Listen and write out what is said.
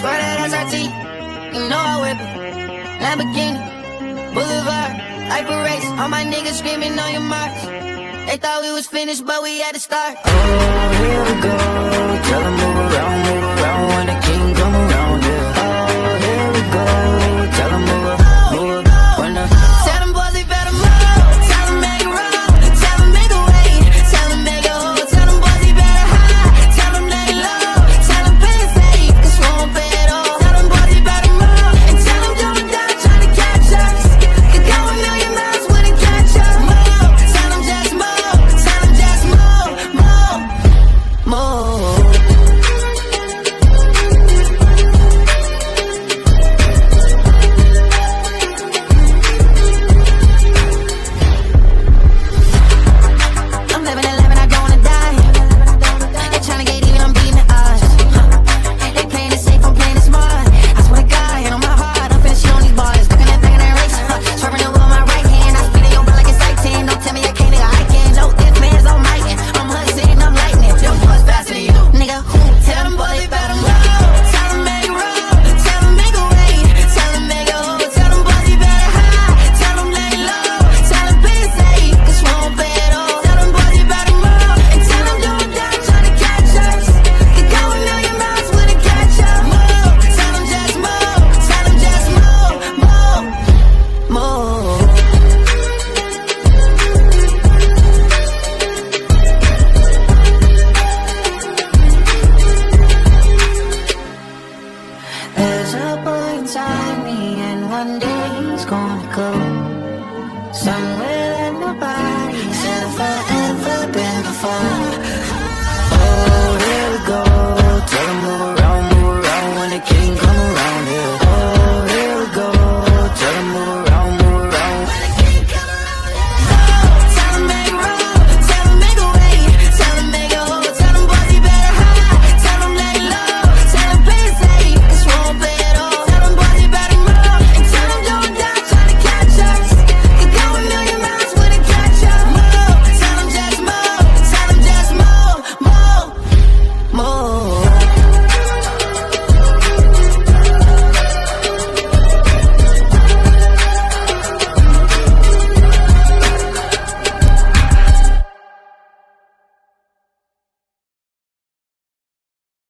Bugatti, you know I whip it. Lamborghini, Boulevard, Hyper race. All my niggas screaming on your marks. They thought we was finished, but we had to start. Oh, here we go. Tell 'em move around, move around There's a boy inside me, and one day he's gonna go somewhere that nobody.